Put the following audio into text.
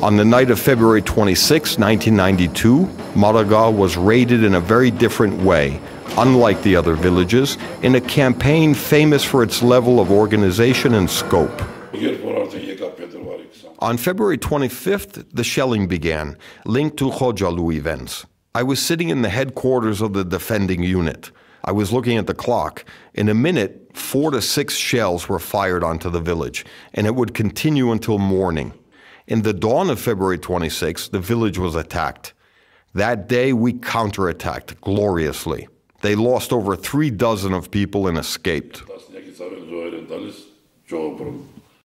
On the night of February 26, 1992, Maragha was raided in a very different way, unlike the other villages, in a campaign famous for its level of organization and scope. On February 25th, the shelling began, linked to Khojalu events. I was sitting in the headquarters of the defending unit. I was looking at the clock. In a minute, four to six shells were fired onto the village, and it would continue until morning. In the dawn of February 26, the village was attacked. That day, we counterattacked gloriously. They lost over three dozen of people and escaped.